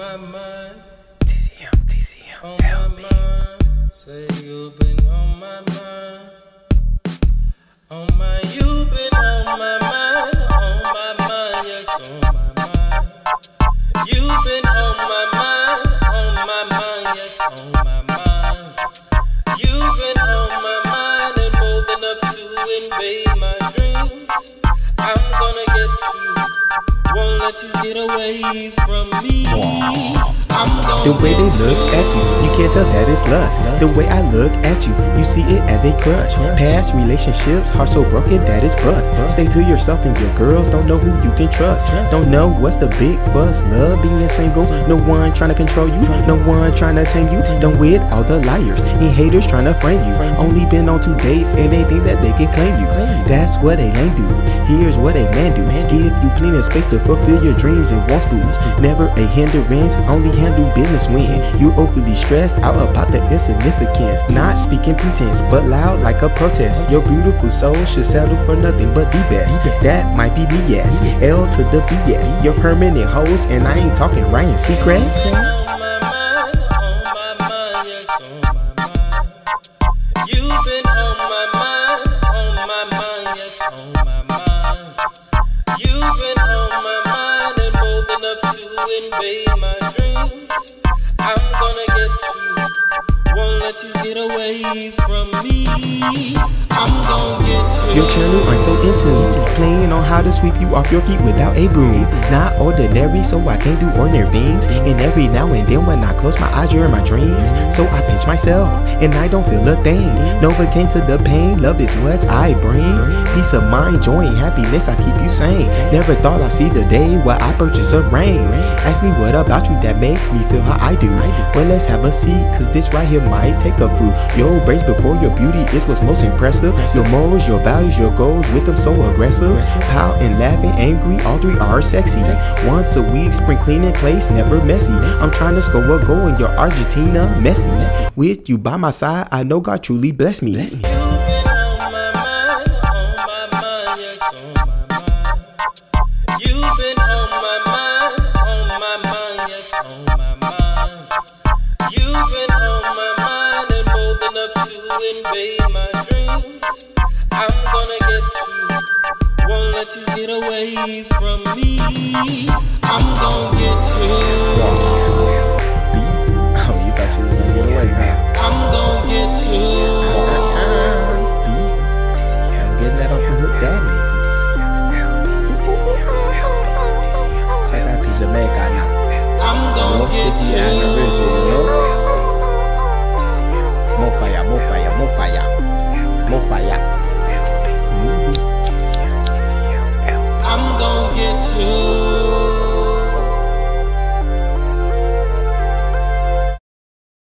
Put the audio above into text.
my mind. TCM, TCM, On my mind. Say you've been on my mind. On my, you've been on my mind. On my mind, yes, on my mind. You've been on my mind. On my mind, yes, on my mind. You've been on my mind and enough to invade my dreams. I'm gonna get you. Won't let you get away from me. The way they look at you, you can't tell that it's lust. The way I look at you, you see it as a crush. Past relationships, heart so broken that it's bust. Stay to yourself and your girls don't know who you can trust. Don't know what's the big fuss. Love being single, no one trying to control you, no one trying to tame you. Done with all the liars and haters trying to frame you. Only been on two dates and they think that they can claim you. That's what a lame do. Here's what a man do. Give you plenty of space to fulfill your dreams and wants. Never a hindrance, only handle business when you're overly stressed out about the insignificance. Not speaking pretense, but loud like a protest. Your beautiful soul should settle for nothing but the best. That might be yes. L to the BS. Your permanent host, and I ain't talking Ryan Seacrest. Let you get away from me. I'm gonna get you. Your channel, I'm so into Playing on how to sweep you off your feet without a broom. Not ordinary, so I can't do ordinary things. And every now and then, when I close my eyes, you're in my dreams. So I pinch myself, and I don't feel a thing. Novocaine to the pain, love is what I bring. Peace of mind, joy, and happiness, I keep you sane. Never thought I'd see the day where I purchase a ring. Ask me what about you that makes me feel how I do. Well, let's have a seat, cause this right here might take a fruit. Your brains before your beauty is what's most impressive. Your morals, your values, your goals, with them so aggressive. Pout and laughing, angry, all three are sexy. Once a week, spring cleaning place, never messy. I'm trying to score a goal in your Argentina, Messi. With you by my side, I know God truly bless me. You've been on my you get away from me. I'm gonna get you? Oh, you thought you was gonna get away, huh? I'm gonna get you. Bees? I'm getting that off the hook that easy. Shout out to Jamaica now. I'm gonna get you.